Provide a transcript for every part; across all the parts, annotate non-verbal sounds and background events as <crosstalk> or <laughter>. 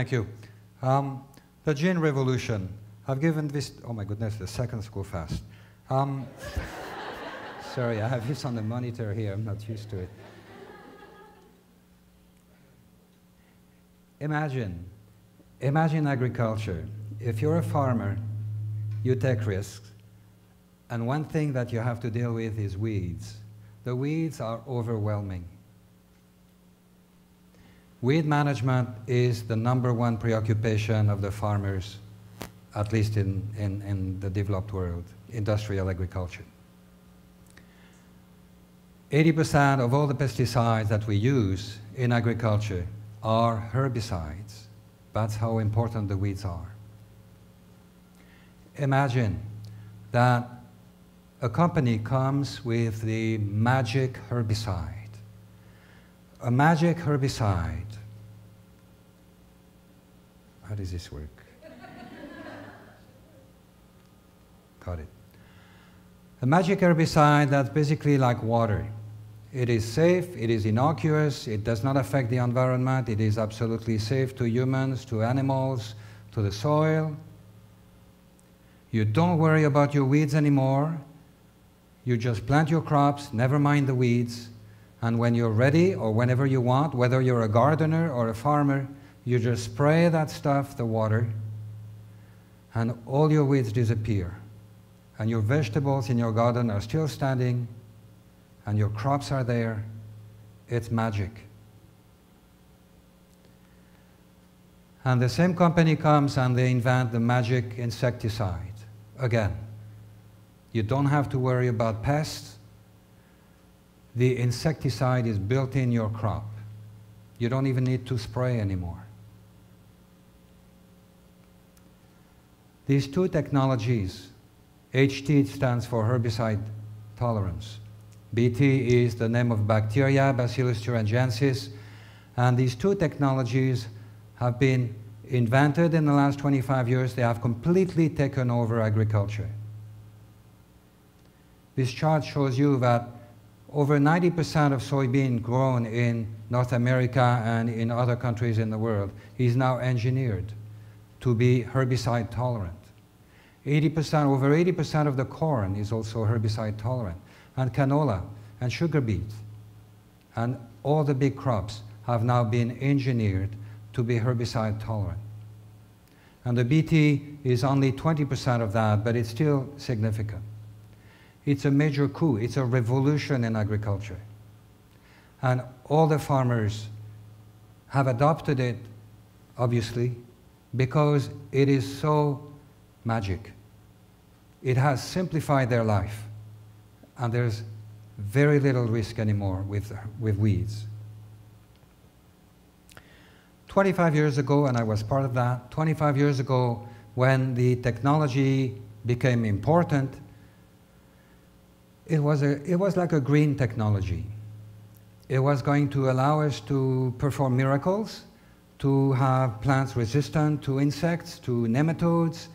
Thank you. Um, the gene revolution. I've given this, oh my goodness, the seconds go fast. Um, <laughs> sorry, I have this on the monitor here, I'm not used to it. Imagine, imagine agriculture. If you're a farmer, you take risks, and one thing that you have to deal with is weeds. The weeds are overwhelming. Weed management is the number one preoccupation of the farmers, at least in, in, in the developed world, industrial agriculture. 80% of all the pesticides that we use in agriculture are herbicides. That's how important the weeds are. Imagine that a company comes with the magic herbicide. A magic herbicide how does this work? Got it. A magic herbicide that's basically like water. It is safe, it is innocuous, it does not affect the environment, it is absolutely safe to humans, to animals, to the soil. You don't worry about your weeds anymore. You just plant your crops, never mind the weeds, and when you're ready or whenever you want, whether you're a gardener or a farmer, you just spray that stuff, the water, and all your weeds disappear. And your vegetables in your garden are still standing, and your crops are there. It's magic. And the same company comes and they invent the magic insecticide. Again, you don't have to worry about pests. The insecticide is built in your crop. You don't even need to spray anymore. These two technologies, HT stands for herbicide tolerance. BT is the name of bacteria, Bacillus thuringiensis, and these two technologies have been invented in the last 25 years. They have completely taken over agriculture. This chart shows you that over 90% of soybean grown in North America and in other countries in the world is now engineered to be herbicide tolerant. 80%, over 80% of the corn is also herbicide tolerant, and canola and sugar beet. And all the big crops have now been engineered to be herbicide tolerant. And the BT is only 20% of that, but it's still significant. It's a major coup, it's a revolution in agriculture. And all the farmers have adopted it, obviously, because it is so magic. It has simplified their life, and there's very little risk anymore with, with weeds. 25 years ago, and I was part of that, 25 years ago, when the technology became important, it was, a, it was like a green technology. It was going to allow us to perform miracles, to have plants resistant to insects, to nematodes,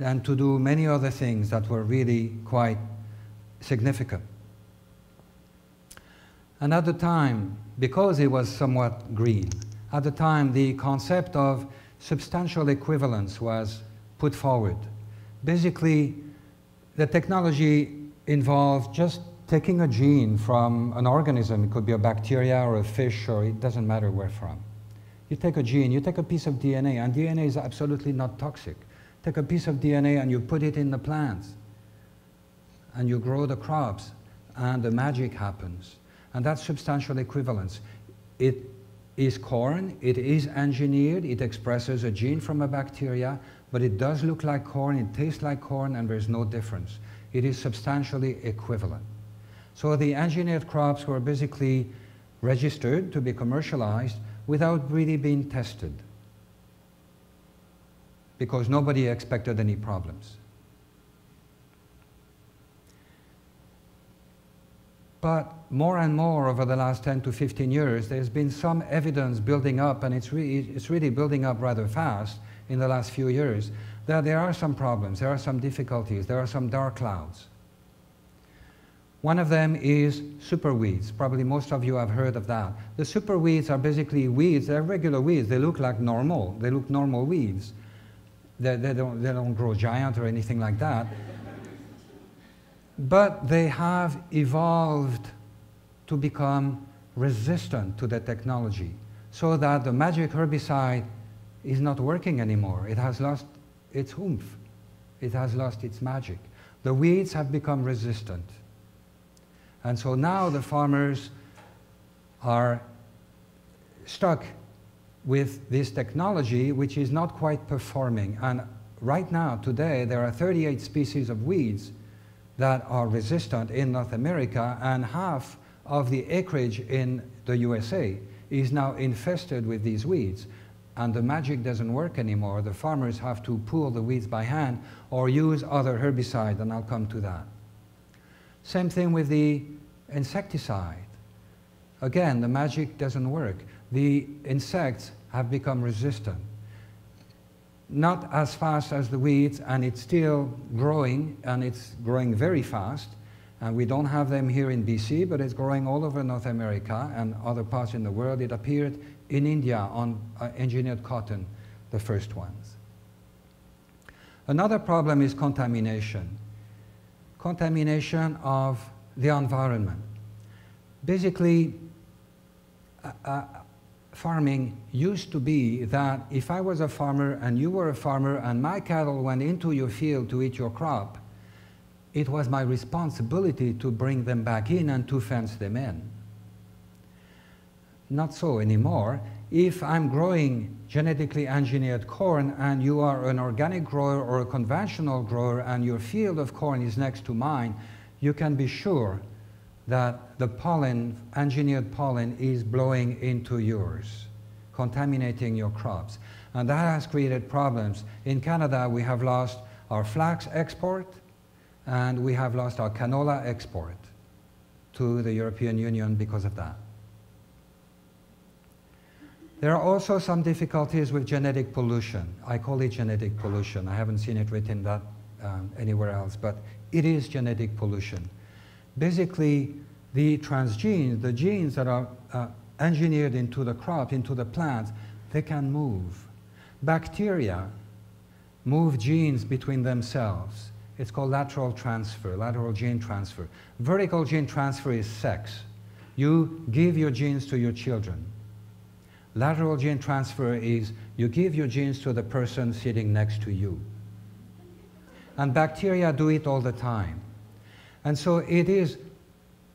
and to do many other things that were really quite significant. And at the time, because it was somewhat green, at the time the concept of substantial equivalence was put forward. Basically, the technology involved just taking a gene from an organism, it could be a bacteria or a fish, or it doesn't matter where from. You take a gene, you take a piece of DNA, and DNA is absolutely not toxic. Take a piece of DNA and you put it in the plants, and you grow the crops, and the magic happens. And that's substantial equivalence. It is corn, it is engineered, it expresses a gene from a bacteria, but it does look like corn, it tastes like corn, and there's no difference. It is substantially equivalent. So the engineered crops were basically registered to be commercialized without really being tested because nobody expected any problems. But more and more over the last 10 to 15 years, there's been some evidence building up, and it's, re it's really building up rather fast in the last few years, that there are some problems, there are some difficulties, there are some dark clouds. One of them is superweeds. Probably most of you have heard of that. The superweeds are basically weeds, they're regular weeds. They look like normal, they look normal weeds. They, they, don't, they don't grow giant or anything like that. but they have evolved to become resistant to the technology so that the magic herbicide is not working anymore. It has lost its oomph. It has lost its magic. The weeds have become resistant. And so now the farmers are stuck with this technology which is not quite performing. And right now, today, there are 38 species of weeds that are resistant in North America, and half of the acreage in the USA is now infested with these weeds. And the magic doesn't work anymore. The farmers have to pull the weeds by hand or use other herbicide, and I'll come to that. Same thing with the insecticide. Again, the magic doesn't work. The insects have become resistant. Not as fast as the weeds, and it's still growing, and it's growing very fast. And we don't have them here in BC, but it's growing all over North America and other parts in the world. It appeared in India on uh, engineered cotton, the first ones. Another problem is contamination. Contamination of the environment. Basically, uh, uh, farming used to be that if I was a farmer and you were a farmer and my cattle went into your field to eat your crop, it was my responsibility to bring them back in and to fence them in. Not so anymore. If I'm growing genetically engineered corn and you are an organic grower or a conventional grower and your field of corn is next to mine, you can be sure that the pollen, engineered pollen, is blowing into yours, contaminating your crops. And that has created problems. In Canada, we have lost our flax export, and we have lost our canola export to the European Union because of that. There are also some difficulties with genetic pollution. I call it genetic pollution. I haven't seen it written that um, anywhere else, but it is genetic pollution. Basically, the transgenes, the genes that are uh, engineered into the crop, into the plants, they can move. Bacteria move genes between themselves. It's called lateral transfer, lateral gene transfer. Vertical gene transfer is sex. You give your genes to your children. Lateral gene transfer is you give your genes to the person sitting next to you. And bacteria do it all the time. And so it is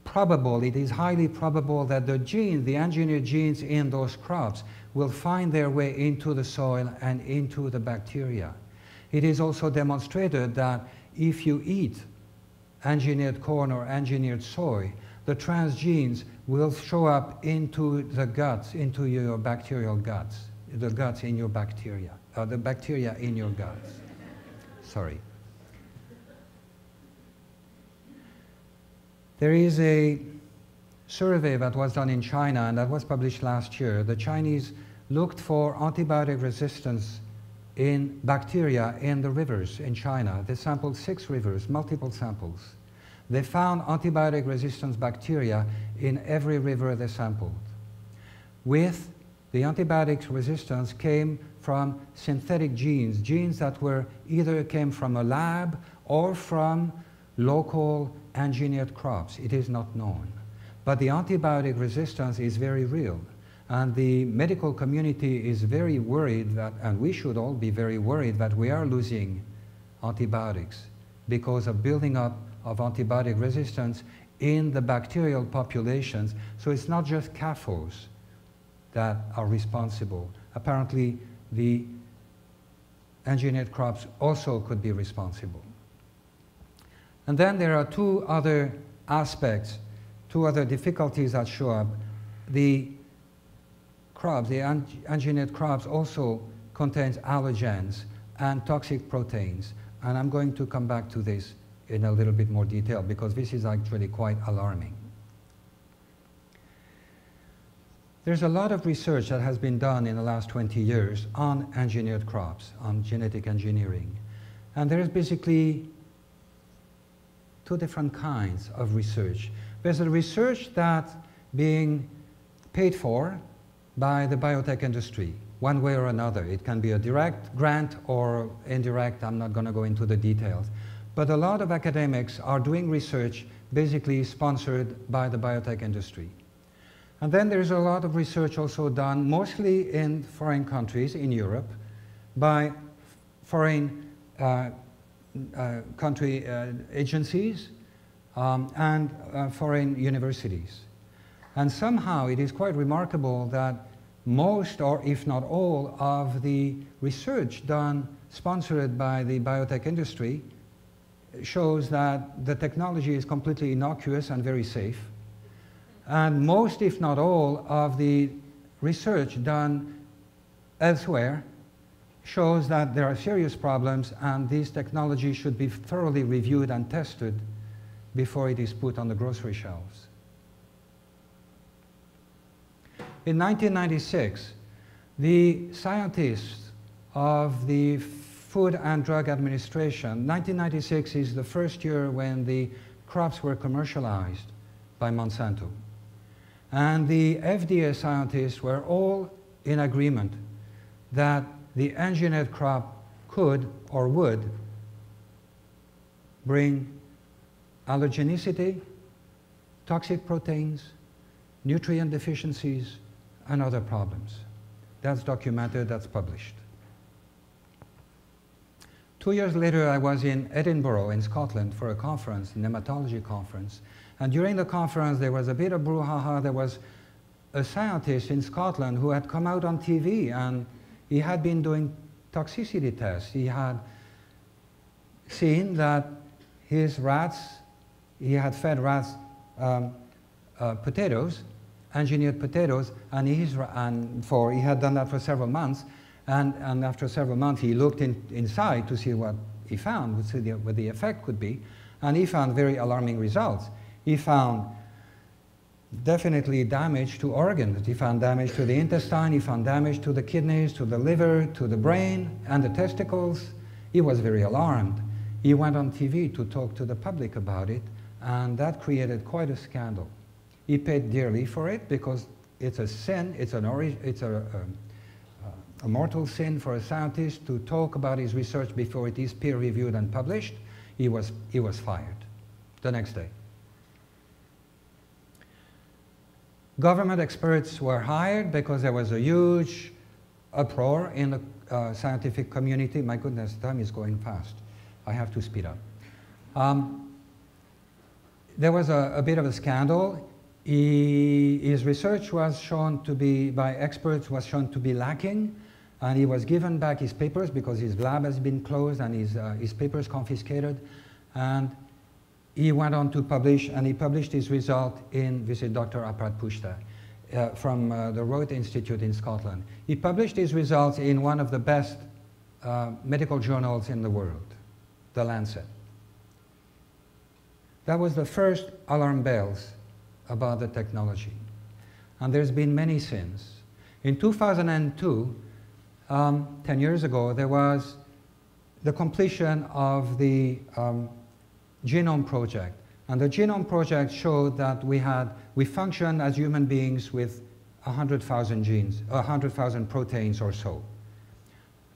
probable, it is highly probable that the genes, the engineered genes in those crops, will find their way into the soil and into the bacteria. It is also demonstrated that if you eat engineered corn or engineered soy, the transgenes will show up into the guts, into your bacterial guts, the guts in your bacteria, uh, the bacteria in your guts. Sorry. There is a survey that was done in China and that was published last year. The Chinese looked for antibiotic resistance in bacteria in the rivers in China. They sampled six rivers, multiple samples. They found antibiotic resistance bacteria in every river they sampled. With the antibiotic resistance came from synthetic genes, genes that were either came from a lab or from local engineered crops. It is not known. But the antibiotic resistance is very real. And the medical community is very worried that, and we should all be very worried that we are losing antibiotics because of building up of antibiotic resistance in the bacterial populations. So it's not just CAFOs that are responsible. Apparently, the engineered crops also could be responsible. And then there are two other aspects, two other difficulties that show up. The crops, the engineered crops also contains allergens and toxic proteins. And I'm going to come back to this in a little bit more detail because this is actually quite alarming. There's a lot of research that has been done in the last 20 years on engineered crops, on genetic engineering. And there is basically two different kinds of research. There's a research that being paid for by the biotech industry, one way or another. It can be a direct grant or indirect, I'm not going to go into the details. But a lot of academics are doing research basically sponsored by the biotech industry. And then there's a lot of research also done, mostly in foreign countries, in Europe, by foreign uh, country uh, agencies um, and uh, foreign universities. And somehow it is quite remarkable that most, or if not all, of the research done sponsored by the biotech industry shows that the technology is completely innocuous and very safe. And most, if not all, of the research done elsewhere shows that there are serious problems and these technologies should be thoroughly reviewed and tested before it is put on the grocery shelves. In 1996, the scientists of the Food and Drug Administration, 1996 is the first year when the crops were commercialized by Monsanto. And the FDA scientists were all in agreement that the engineered crop could or would bring allergenicity, toxic proteins, nutrient deficiencies, and other problems. That's documented, that's published. Two years later, I was in Edinburgh in Scotland for a conference, a nematology conference. And during the conference, there was a bit of brouhaha. There was a scientist in Scotland who had come out on TV and he had been doing toxicity tests. He had seen that his rats, he had fed rats um, uh, potatoes, engineered potatoes, and, he's, and for, he had done that for several months. And, and after several months, he looked in, inside to see what he found, see the, what the effect could be. And he found very alarming results. He found definitely damage to organs. He found damage to the intestine, he found damage to the kidneys, to the liver, to the brain, and the testicles. He was very alarmed. He went on TV to talk to the public about it, and that created quite a scandal. He paid dearly for it because it's a sin, it's, an it's a, a a mortal sin for a scientist to talk about his research before it is peer-reviewed and published, he was, he was fired the next day. Government experts were hired because there was a huge uproar in the uh, scientific community. My goodness, time is going fast. I have to speed up. Um, there was a, a, bit of a scandal. He, his research was shown to be, by experts, was shown to be lacking and he was given back his papers because his lab has been closed and his, uh, his papers confiscated. And he went on to publish, and he published his result in, visit Dr. Arpad Pusztai uh, from uh, the Rowett Institute in Scotland. He published his results in one of the best uh, medical journals in the world, The Lancet. That was the first alarm bells about the technology. And there's been many since. In 2002, um, 10 years ago, there was the completion of the um, Genome Project. And the Genome Project showed that we had, we function as human beings with 100,000 genes, 100,000 proteins or so.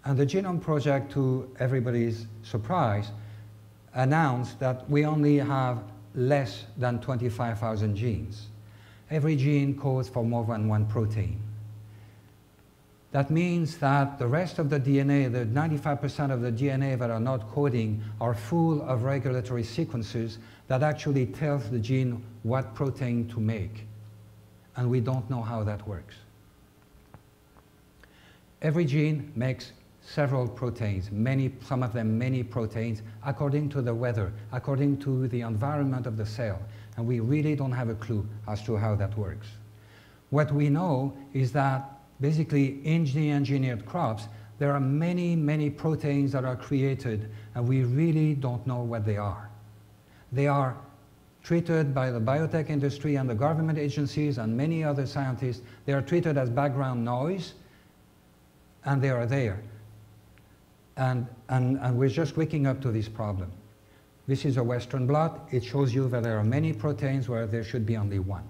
And the Genome Project, to everybody's surprise, announced that we only have less than 25,000 genes. Every gene codes for more than one protein. That means that the rest of the DNA, the 95% of the DNA that are not coding, are full of regulatory sequences that actually tells the gene what protein to make. And we don't know how that works. Every gene makes several proteins, many, some of them many proteins, according to the weather, according to the environment of the cell. And we really don't have a clue as to how that works. What we know is that basically in the engineered crops, there are many, many proteins that are created, and we really don't know what they are. They are treated by the biotech industry and the government agencies and many other scientists. They are treated as background noise, and they are there. And, and, and we're just waking up to this problem. This is a Western blot. It shows you that there are many proteins where there should be only one.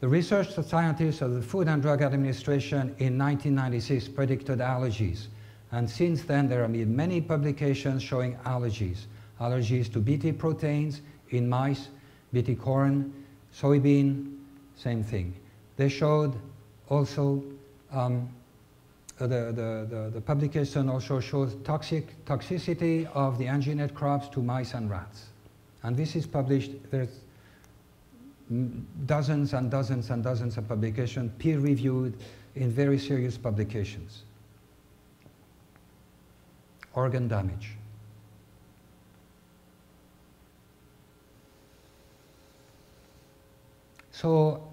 The research scientists of the Food and Drug Administration in 1996 predicted allergies. And since then, there have been many publications showing allergies. Allergies to Bt proteins in mice, Bt corn, soybean, same thing. They showed also um, the, the, the, the, publication also shows toxic, toxicity of the engineered crops to mice and rats. And this is published, there's dozens and dozens and dozens of publications, peer-reviewed in very serious publications. Organ damage. So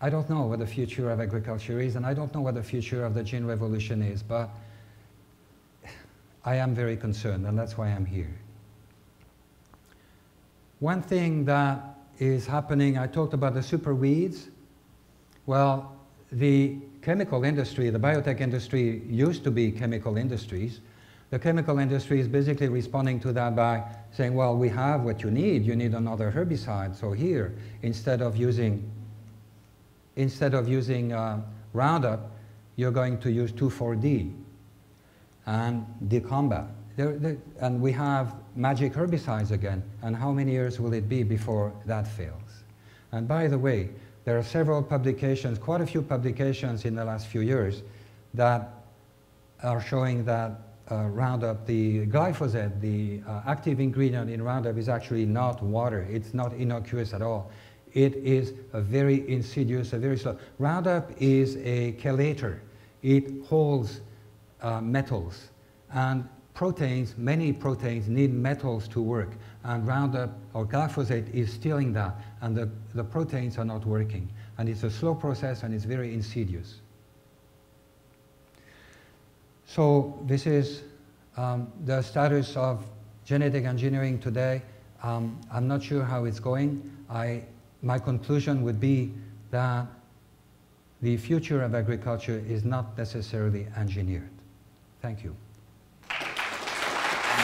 I don't know what the future of agriculture is, and I don't know what the future of the gene revolution is, but I am very concerned, and that's why I'm here. One thing that is happening, I talked about the super weeds. Well, the chemical industry, the biotech industry used to be chemical industries. The chemical industry is basically responding to that by saying, well, we have what you need. You need another herbicide. So here, instead of using instead of using uh, Roundup, you're going to use 2,4-D and dicamba. There, there, and we have magic herbicides again, and how many years will it be before that fails? And by the way, there are several publications, quite a few publications in the last few years that are showing that uh, Roundup, the glyphosate, the uh, active ingredient in Roundup is actually not water. It's not innocuous at all. It is a very insidious, a very slow. Roundup is a chelator. It holds uh, metals. And proteins, many proteins need metals to work. And Roundup or glyphosate is stealing that. And the, the proteins are not working. And it's a slow process and it's very insidious. So this is um, the status of genetic engineering today. Um, I'm not sure how it's going. I my conclusion would be that the future of agriculture is not necessarily engineered.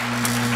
Thank you.